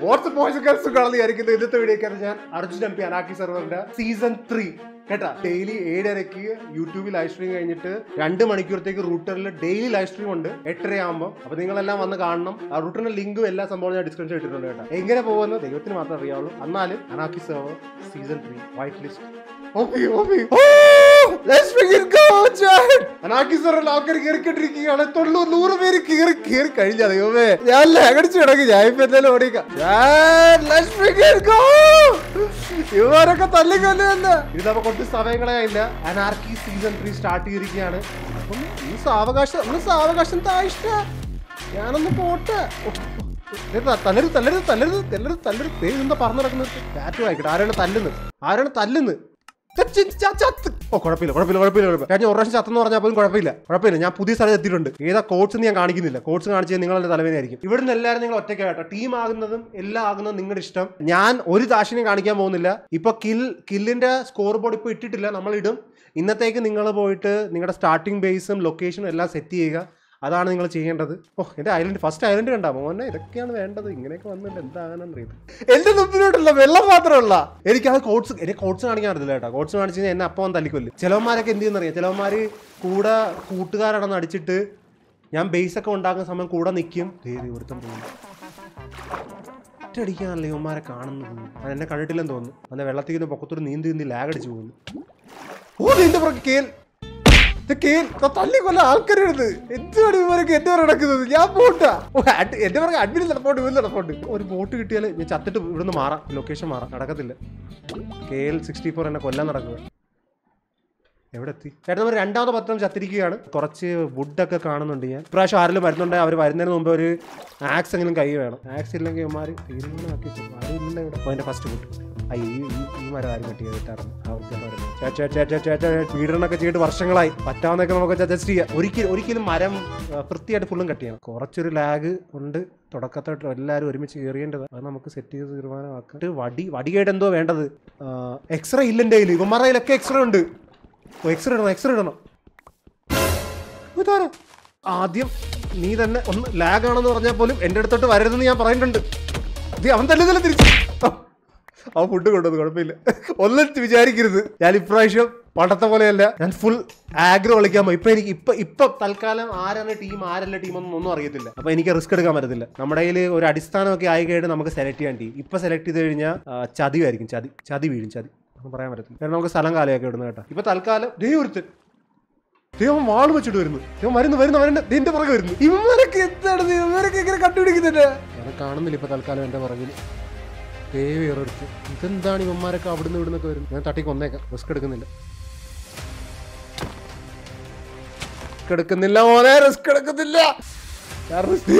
WhatsApp girls കാണുന്ന വിചാരിക്കുന്നത്? ഇന്നത്തെ വീഡിയോക്കാണ് ഞാൻ അർജുൻ എം പി അനാക്കി സർവറിന്റെ സീസൺ ത്രീ കേട്ടാ? ഡെയിലി ഏഴരയ്ക്ക് യൂട്യൂബിൽ ലൈവ് സ്ട്രീം കഴിഞ്ഞിട്ട് രണ്ട് മണിക്കൂറത്തേക്ക് റൂട്ടറിൽ ഡെയിലി ലൈവ് സ്ട്രീം ഉണ്ട്. എട്ടര ആകുമ്പോൾ അപ്പൊ നിങ്ങളെല്ലാം വന്ന് കാണണം. ആ റൂട്ടറിന്റെ ലിങ്കും എല്ലാ സംഭവം ഞാൻ ഡിസ്ക്രിപ്ഷൻ ഇട്ടിട്ടുണ്ട് കേട്ടോ. എങ്ങനെ പോകുമെന്ന് ദൈവത്തിന് മാത്രമേ അറിയാവുള്ളൂ. എന്നാലും അനാക്കി server season three white list OP ഓപ്പി അനാക്കി സെർവറിൽ ആൾക്കാർ കയറിക്കൊണ്ടിരിക്കുകയാണ് തൊണ്ണൂറ് നൂറ് പേര് കയറി കയറി കഴിഞ്ഞ ദൈവമേ ഞാൻ ലഹടിച്ചു കിടക്കി ഞാൻ ഇപ്പൊ എന്തായാലും ഓടിക്കാം ഇവരൊക്കെ തല്ലിക്കൊല്ലല്ല ഇത് നമ്മ കുറച്ച് സമയങ്ങളായില്ല അനാർക്കി സീസൺ ത്രീ സ്റ്റാർട്ട് ചെയ്തിരിക്കുകയാണ് അപ്പം ഈ സാവകാശം നമ്മൾ സാവകാശം താഴ്ച ഞാനൊന്ന് പോട്ടെ തല്ലരുത് തല്ലരുത് തല്ലരുത് തല്ലരുത് തല്ലരുത് ദേ എന്താ പറഞ്ഞു നടക്കുന്നത് ചാറ്റ് വായിക്കട്ടെ ആരാണ് തല്ലുന്നത് ആരാണ് തല്ലുന്നത്. ഓ കുഴപ്പമില്ല കുഴപ്പമില്ല കുഴപ്പമില്ല കുഴപ്പമില്ല. കഴിഞ്ഞ ഒരു പ്രാവശ്യം ചത്തെന്ന് പറഞ്ഞാൽ പോലും കുഴപ്പമില്ല. കുഴപ്പമില്ല. ഞാൻ പുതിയ സ്ഥലത്ത് എത്തിയിട്ടുണ്ട്. ഏതാ കോഴ്സ് ഞാൻ കാണിക്കുന്നില്ല. കോഴ്സ് കാണിച്ചാൽ നിങ്ങളുടെ തലവേദനയായിരിക്കും. ഇവിടുന്ന് എല്ലാവരും നിങ്ങൾ ഒറ്റയ്ക്കാട്ടോ ടീം ആകുന്നതും എല്ലാം ആകുന്നതും നിങ്ങളുടെ ഇഷ്ടം. ഞാൻ ഒരു ദാശിനെയും കാണിക്കാൻ പോകുന്നില്ല. ഇപ്പൊ കിൽ കില്ലിന്റെ സ്കോർ ബോർഡ് ഇപ്പൊ ഇട്ടിട്ടില്ല. നമ്മൾ ഇടും ഇന്നത്തേക്ക് നിങ്ങൾ പോയിട്ട് നിങ്ങളുടെ സ്റ്റാർട്ടിംഗ് ബേസും ലൊക്കേഷനും എല്ലാം സെറ്റ് ചെയ്യുക. അതാണ് നിങ്ങൾ ചെയ്യേണ്ടത്. ഓ എന്റെ ഐലൻഡ് ഫസ്റ്റ് ഐലൻഡ് കണ്ടാ? മോനെ ഇതൊക്കെയാണ് വേണ്ടത്. ഇങ്ങനെയൊക്കെ വന്നിട്ട് എന്താണെന്നറിയത് എന്റെ മുമ്പിലോട്ടുള്ള വെള്ളം മാത്രമല്ല എനിക്ക് ആ കോട്സ് എനിക്ക് കോട്സ് കാണിക്കാൻ അറിയില്ല കേട്ടോ. കോട്സ് കാണിച്ചു കഴിഞ്ഞാൽ എന്നെ അപ്പം തല്ലിക്കൊല്ലും. ചിലവന്മാരൊക്കെ എന്ത് ചെയ്യുന്നറിയാം? ചിലവന്മാർ കൂടെ കൂട്ടുകാരാണെന്ന് അടിച്ചിട്ട് ഞാൻ ബേസ് ഒക്കെ ഉണ്ടാക്കുന്ന സമയം കൂടെ നിൽക്കും ദേവി ഒരുത്തം പോകും ഒറ്റയടിക്കാണല്ലോ ഇവന്മാരെ കാണുന്നു അത് എന്നെ കണ്ടിട്ടില്ലെന്ന് തോന്നുന്നു. അന്ന് വെള്ളത്തിൽ നിന്ന് പൊക്കത്തോട് നീന്തി നീന്തി ലാഗടിച്ചു പോകുന്നു. ഓ നീന്തപ്പുറം പുറകെ തല്ലി കൊല്ല ആൾക്കാരുണ്ട് എന്തുവാണ് ഇവരൊക്കെ എന്റെ പുറകെ നടക്കുന്നത്? ഞാൻ പോട്ടാ. എന്റെ പുറകെ അഡ്മിനിൽ നടപ്പോണ്ട് ഇവർ നടപ്പോണ്ട് ഒരു ബോട്ട് കിട്ടിയാൽ ഞാൻ ചത്തിട്ട് ഇവിടുന്ന് മാറാം. ലൊക്കേഷൻ മാറാം. നടക്കത്തില്ല. കെ എൽ സിക്സ്റ്റി ഫോർ എന്നെ കൊല്ലാൻ നടക്കുക എവിടെ എത്തി ചേട്ടൻ നമ്മൾ രണ്ടാമത്തെ പത്രം ചത്തിരിക്കുകയാണ്. കുറച്ച് വുഡൊക്കെ കാണുന്നുണ്ട് ഞാൻ. ഇപ്രാവശ്യം ആരെങ്കിലും വരുന്നുണ്ടെങ്കിൽ അവർ വരുന്നതിന് മുമ്പ് ഒരു ആക്സ് എങ്കിലും കൈ വേണം. ആക്സ് ഇല്ലെങ്കിൽ ഇവന്മാർ തീരുമാനമാക്കി വെച്ചു. ആരും ഇല്ല ഇവിടെ. അതിന്റെ ഫസ്റ്റ് ആ ഈ മരം ആരും കെട്ടി കിട്ടാറുണ്ട് ചേട്ടാ വീടിനൊക്കെ ചെയ്തിട്ട് വർഷങ്ങളായി. പറ്റാവുന്നൊക്കെ നമുക്ക് ജസ്റ്റ് ചെയ്യാം. ഒരിക്കലും ഒരിക്കലും മരം വൃത്തിയായിട്ട് ഫുള്ളും കട്ട് ചെയ്യണം. കുറച്ചൊരു ലാഗ് ഉണ്ട്. തുടക്കത്തോട്ട് എല്ലാവരും ഒരുമിച്ച് കയറിയേണ്ടത്. അത് നമുക്ക് സെറ്റ് ചെയ്ത് തീരുമാനമാക്കാം. വടി വടിയായിട്ട് എന്തോ വേണ്ടത്? എക്സ്റേ ഇല്ല എന്റെ കയ്യിൽ ഇവന്മാരുടെ എക്സ്റേ ഉണ്ട്. എക്സ്റേ ഇടണം എക്സ്റേ ഇടണം. ആദ്യം നീ തന്നെ ഒന്ന് ലാഗ് ആണെന്ന് പറഞ്ഞാൽ പോലും എന്റെ അടുത്തോട്ട് വരരുതെന്ന് ഞാൻ പറയുന്നുണ്ട്. അവൻ തന്നെ തന്നെ തിരിച്ചു. ആ, ഫുഡ് കൊണ്ടുവന്നു കുഴപ്പമില്ല. ഒന്നും വിചാരിക്കരുത്. ഞാൻ ഇപ്രാവശ്യം പണ്ടത്തെ പോലെയല്ല ഞാൻ ഫുൾ ആഗ്രോ കളിക്കാൻ പോയി. ഇപ്പൊ എനിക്ക് ഇപ്പൊ ഇപ്പൊ തൽക്കാലം ആരാണ് ടീം ആരല്ല ടീം ഒന്നും ഒന്നും അറിയത്തില്ല. അപ്പൊ എനിക്ക് റിസ്ക് എടുക്കാൻ പറ്റത്തില്ല. നമ്മുടെ കയ്യിൽ ഒരു അടിസ്ഥാനമൊക്കെ ആയി കഴിഞ്ഞാൽ നമുക്ക് സെലക്ട് ചെയ്യാൻ ടീം ഇപ്പൊ സെലക്ട് ചെയ്ത് കഴിഞ്ഞാൽ ചതിവായിരിക്കും ചതി ചതി വീഴും ചതി. ഒന്നും പറയാൻ പറ്റത്തില്ല. കാരണം നമുക്ക് സ്ഥലം കാലയൊക്കെ ഇടുന്നു കേട്ടോ. ഇപ്പൊ തൽക്കാലം ദേ ഒരുത്തൻ. ദൈവം വാൾ വെച്ചിട്ട് വരുന്നു. ദൈവം വരുന്നു വരുന്നു അവരുടെ നിന്റെ പുറകെ വരുന്നു. ഇവരൊക്കെ എന്താണ്? ഇവരൊക്കെ ഇങ്ങനെ കണ്ടുപിടിക്കുന്നുണ്ട്. ഞാൻ കാണുന്നില്ല ഇപ്പൊ തൽക്കാലം എന്റെ പുറകിൽ. ദൈവം ഇതെന്താണ് ഇവന്മാരൊക്കെ അവിടുന്ന് ഇവിടുന്നൊക്കെ വരുന്നത്? ഞാൻ തട്ടി കൊന്നേക്കാം. റിസ്ക് എടുക്കുന്നില്ല. റിസ്ക് എടുക്കുന്നില്ല മോനെ റിസ്ക് എടുക്കുന്നില്ല. ഞാൻ നീ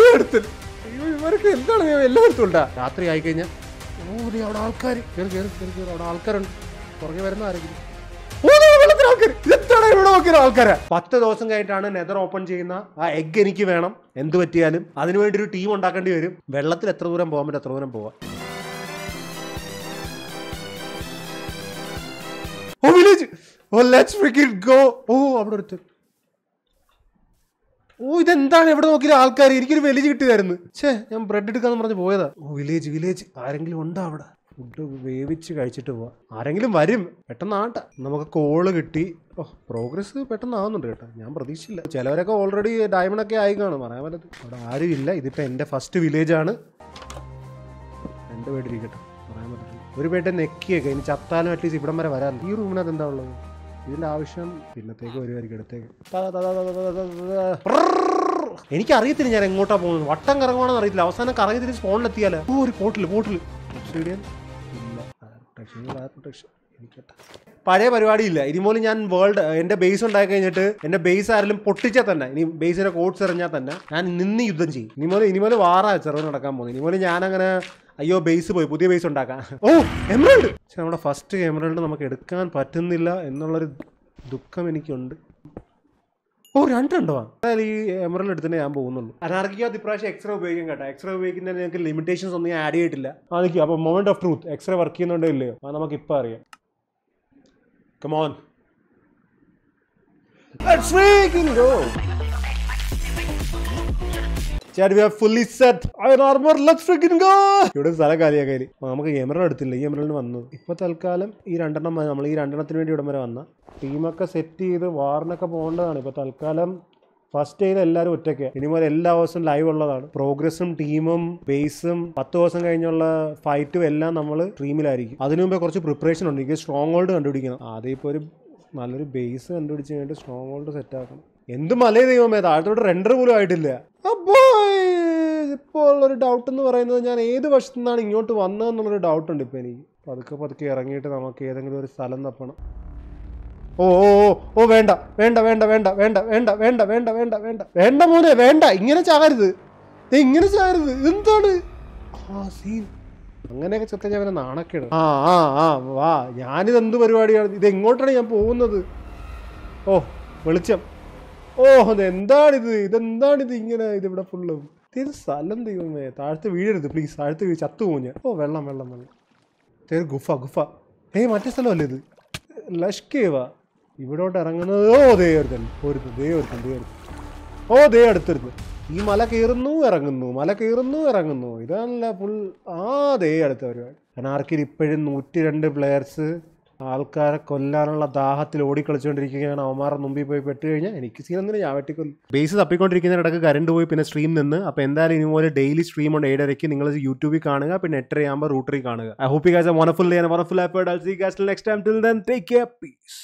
അയ്യോ എന്താണ് എല്ലാം ഉണ്ടാ? രാത്രി ആയിക്കഴിഞ്ഞാൽ ആൾക്കാർ അവിടെ ആൾക്കാരുണ്ട്. പുറകെ വരുന്ന ആരെങ്കിലും? ആൾക്കാര്. പത്ത് ദിവസം കഴിഞ്ഞിട്ടാണ് നെതർ ഓപ്പൺ ചെയ്യുന്ന ആ എഗ് എനിക്ക് വേണം. എന്ത് പറ്റിയാലും അതിനുവേണ്ടി ഒരു ടീം ഉണ്ടാക്കേണ്ടി വരും. വെള്ളത്തിൽ എത്ര ദൂരം പോകാൻ പറ്റും എത്ര ദൂരം പോവാ. ഓ വില്ലേജ്. ഓ ലെറ്റ്സ് ഗോ ഓ അവിടെ ഒരുത്തൻ ഓ ഇതെന്താണ്? എവിടെ നോക്കിയ ആൾക്കാർ എനിക്കൊരു വില്ലേജ് കിട്ടിയതായിരുന്നു ഛേ ഞാൻ ബ്രെഡ് എടുക്കാന്ന് പറഞ്ഞ് പോയതാ. ഓ വില്ലേജ് വില്ലേജ്. ആരെങ്കിലും ഉണ്ടോ അവിടെ? ഫുഡ് വേവിച്ച് കഴിച്ചിട്ട് പോവാം. ആരെങ്കിലും വരും. പെട്ടെന്ന് ആട്ട നമുക്ക് കോൾ കിട്ടി. ഓ പ്രോഗ്രസ് പെട്ടെന്ന് ആവുന്നുണ്ട് കേട്ടോ. ഞാൻ പ്രതീക്ഷിച്ചില്ല. ചിലവരൊക്കെ ഓൾറെഡി ഡയമണ്ട് ഒക്കെ ആയി കാണും. പറയാൻ പറ്റത്ത് അവിടെ ആരും ഇല്ല ഇതിപ്പോ എന്റെ ഫസ്റ്റ് വില്ലേജ് ആണ്. രണ്ട് പേര് കേട്ടോ പറയാൻ പറ്റില്ല ഒരു പേട്ടെ നെക്കിയൊക്കെ ഇനി ചത്താലും അറ്റ്ലീസ്റ്റ് ഇവിടം വരെ വരാൻ. ഈ റൂമിനകത്ത് എന്താ ഉള്ളത്? ഇതിന്റെ ആവശ്യം പിന്നത്തേക്ക് വരുമായിരിക്കും അടുത്തേക്ക് എനിക്ക് അറിയത്തില്ല ഞാൻ എങ്ങോട്ടാ പോകുന്നത്. വട്ടം കറങ്ങുവാണെന്ന് അറിയത്തില്ല. അവസാനം കറങ്ങി ഓ ഒരു പോട്ടിൽ പോട്ടിൽ പഴയ പരിപാടിയില്ല. ഇനിമോലും ഞാൻ വേൾഡ് എന്റെ ബേസ് ഉണ്ടാക്കി കഴിഞ്ഞിട്ട് എന്റെ ബേസ് ആരെങ്കിലും പൊട്ടിച്ചാൽ തന്നെ ഇനി ബേസിന്റെ കോഡ്സ് എറിഞ്ഞാൽ തന്നെ ഞാൻ നിന്ന് യുദ്ധം ചെയ്യും. ഇനിമോൽ ഇനിമോൽ വാറാ ചെറുത് നടക്കാൻ പോകുന്നത്. ഞാൻ അങ്ങനെ അയ്യോ ബേസ് പോയി പുതിയ ബേസ് ഉണ്ടാക്കാം. ഓ എമറൽഡ്! പക്ഷെ നമ്മുടെ ഫസ്റ്റ് എമറൽഡ് നമുക്ക് എടുക്കാൻ പറ്റുന്നില്ല എന്നുള്ളൊരു ദുഃഖം എനിക്കുണ്ട്. ഓ രണ്ടുണ്ടോ അതായത് ഈ എമറൽ എടുത്തിട്ട് ഞാൻ പോകുന്നുള്ളൂ. അനാർക്കിക്കകത്ത് ഇപ്രാവശ്യം എക്സ്റേ ഉപയോഗിക്കാൻ കേട്ടോ. എക്സ്റേ ഉപയോഗിക്കുന്നതിന് ഞങ്ങൾക്ക് ലിമിറ്റേഷൻസ് ഒന്നും ആഡ് ചെയ്തിട്ടില്ല. അതൊക്കെ അപ്പോൾ moment of truth xray work ചെയ്യുന്നുണ്ടോ ഇല്ലയോ? അത് നമുക്ക് ഇപ്പം അറിയാം. Come on Let's freaking go! Go! ഇവിടെ ഒരു സ്ഥലം കാലിയാ നമുക്ക് എമറൽ എടുത്തില്ല. ഈ എമറലിന് വന്നു ഇപ്പൊ തൽക്കാലം ഈ രണ്ടെണ്ണം. നമ്മൾ ഈ രണ്ടെണ്ണത്തിന് വേണ്ടി ഇവിടം വരെ വന്ന. ടീമൊക്കെ സെറ്റ് ചെയ്ത് വാറിനൊക്കെ പോകേണ്ടതാണ്. ഇപ്പൊ തൽക്കാലം ഫസ്റ്റ് ചെയ്ത് എല്ലാവരും ഒറ്റയ്ക്ക്. ഇനി മുതൽ എല്ലാ ദിവസവും ലൈവ് ഉള്ളതാണ്. പ്രോഗ്രസും ടീമും ബേസും പത്ത് ദിവസം കഴിഞ്ഞുള്ള ഫൈറ്റും എല്ലാം നമ്മൾ സ്ട്രീമിലായിരിക്കും അതിനു മുമ്പേ കുറച്ച് പ്രിപ്പറേഷൻ ഉണ്ട്. എനിക്ക് സ്ട്രോങ് ഹോൾഡ് കണ്ടുപിടിക്കണം. ആദ്യം ഇപ്പോൾ ഒരു നല്ലൊരു ബേസ് കണ്ടുപിടിച്ച് കഴിഞ്ഞിട്ട് സ്ട്രോങ് ഹോൾഡ് സെറ്റ് എന്ത് മലയ ദൈവമേ താഴത്തോട്ട് റെൻഡർ പോലും ആയിട്ടില്ല. ഇപ്പോൾ ഉള്ളൊരു ഡൗട്ട് എന്ന് പറയുന്നത് ഞാൻ ഏത് വശത്തു നിന്നാണ് ഇങ്ങോട്ട് വന്നതെന്നുള്ളൊരു ഡൗട്ട് ഉണ്ട് ഇപ്പോൾ എനിക്ക്. പതുക്കെ പതുക്കെ ഇറങ്ങിയിട്ട് നമുക്ക് ഏതെങ്കിലും ഒരു സ്ഥലം തപ്പണം. ഓ ഓ ഓ വേണ്ട വേണ്ട വേണ്ട വേണ്ട വേണ്ട വേണ്ട വേണ്ട വേണ്ട വേണ്ട വേണ്ട. വേണ്ട മോനെ വേണ്ട ഇങ്ങനെ ചാകരുത്. ദേ ഇങ്ങനെ ചാകരുത്. എന്താണ് ആ സീൻ അങ്ങനെയൊക്കെ ചെത്ത ഞാൻ അവനെ നാണക്കേട്. ആ ആ ആ വാ. ഞാനിത് എന്ത് പരിപാടിയാണ്? ഇത് എങ്ങോട്ടാണ് ഞാൻ പോകുന്നത്? ഓ വെളിച്ചം. ഓ എന്താണിത് ഇതെന്താണിത് ഇങ്ങനെ ഇതിവിടെ ഫുള്ളും ഇത് സ്ഥലം ദൈവമേ. താഴത്ത് വീഴരുത് പ്ലീസ് താഴത്ത് വീഴ് ചത്തു പോഞ്ഞ് ഓ വെള്ളം വെള്ളം വെള്ളം. തേര് ഗുഫ ഗുഫ. ഏയ് മറ്റേ സ്ഥലമല്ലേ ഇത്? ലഷ്കേവ. ഇവിടോട്ട് ഇറങ്ങുന്നത് ഓ ദേ ഒരുത്തൻ. ഒരുത്തൻ ദേ ഒരുത്തൻ ദേ ഒരുത്തൻ. ഓ ദേ അടുത്തിരുന്നു ഈ മല കയറുന്നു ഇറങ്ങുന്നു. മല കയറുന്നു ഇറങ്ങുന്നു. ഇതല്ല ഫുൾ ആ ദേ അടുത്ത പരിപാടി. ആർക്കിൽ ഇപ്പോഴും നൂറ്റി രണ്ട് പ്ലെയേഴ്സ് ആൾക്കാരെ കൊല്ലാനുള്ള ദാഹത്തിൽ ഓടിക്കളിച്ചുകൊണ്ടിരിക്കുകയാണ് അവന്മാരുടെ മുമ്പിൽ പോയി പെട്ട് കഴിഞ്ഞാൽ എനിക്ക് സീനൊന്നും ഞാൻ വെട്ടിക്കൊല്ലും ബേസ് തപ്പിക്കൊണ്ടിരിക്കുന്നതിനിടക്ക് കറണ്ട് പോയി പിന്നെ സ്ട്രീം നിന്ന്. അപ്പോൾ എന്തായാലും ഇതുപോലെ ഡെയിലി സ്ട്രീം ഉണ്ട്. ഏഴരയ്ക്ക് നിങ്ങൾ യൂട്യൂബിൽ കാണുക പിന്നെ എട്ടരയാകുമ്പോൾ റൂട്ടറിൽ കാണുക. I hope you guys a wonderful day and wonderful app I see guys next time till then take care peace